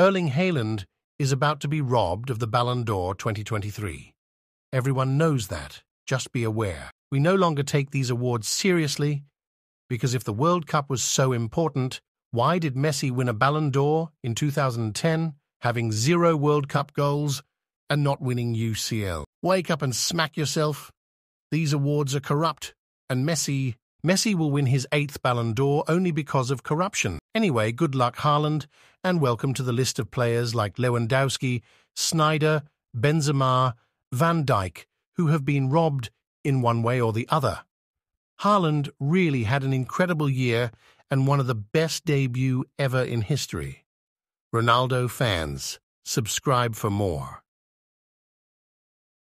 Erling Haaland is about to be robbed of the Ballon d'Or 2023. Everyone knows that. Just be aware. We no longer take these awards seriously because if the World Cup was so important, why did Messi win a Ballon d'Or in 2010, having zero World Cup goals and not winning UCL? Wake up and smack yourself. These awards are corrupt, and Messi Messi will win his eighth Ballon d'Or only because of corruption. Anyway, good luck, Haaland, and welcome to the list of players like Lewandowski, Sneijder, Benzema, Van Dijk, who have been robbed in one way or the other. Haaland really had an incredible year and one of the best debut ever in history. Ronaldo fans, subscribe for more.